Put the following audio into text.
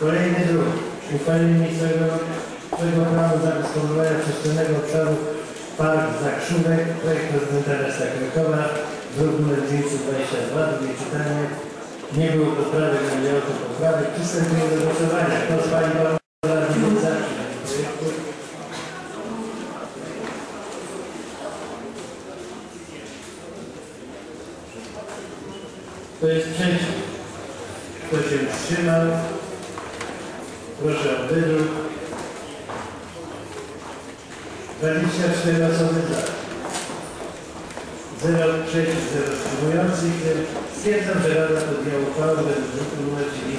Kolejny druk. Uchwalenie miejscowego swego planu zagospodarowania przestrzennego obszaru Park Zakrzówek. Projekt prezydenta miasta Krakowa. Druk nr 922. Drugie czytanie. Nie było poprawek, nie miało to poprawek. Przystępujemy do głosowania. Kto z Pani za realizacją projektu? Kto jest przeciw? Kto się wstrzymał? Proszę o wydruk. 24 osoby za. 0 przeciw, 0 wstrzymujących. Stwierdzam, że Rada podjęła uchwałę według druku nr 922.